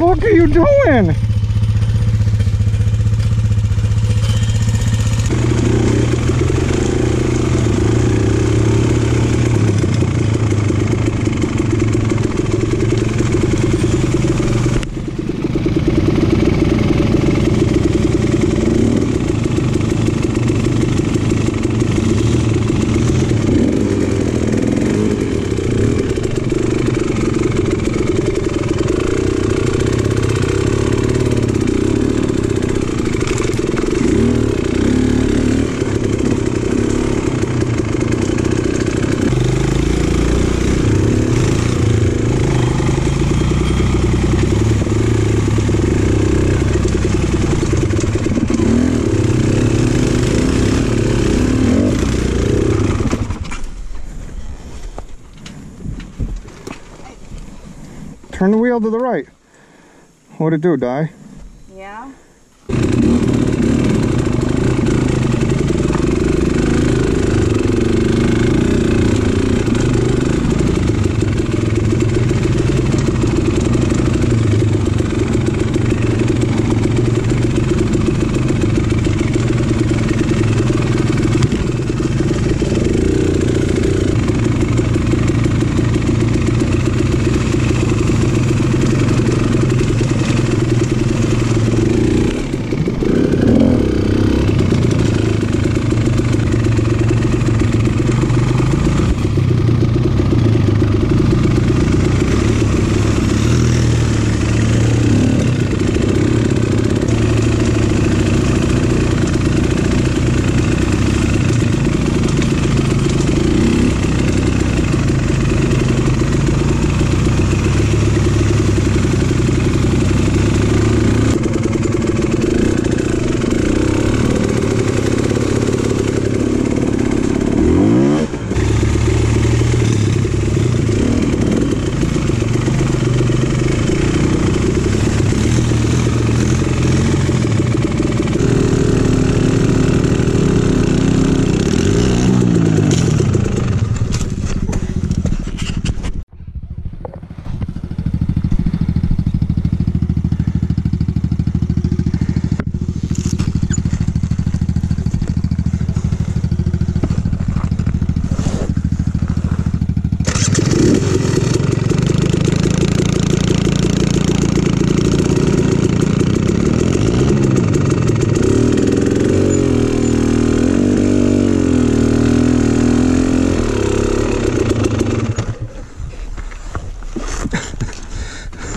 fuck are you doing? Turn the wheel to the right. What'd it do, Die?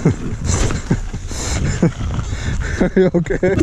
okay?